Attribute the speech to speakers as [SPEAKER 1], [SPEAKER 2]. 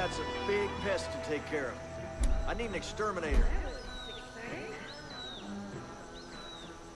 [SPEAKER 1] that's a big pest to take care of. I need an exterminator.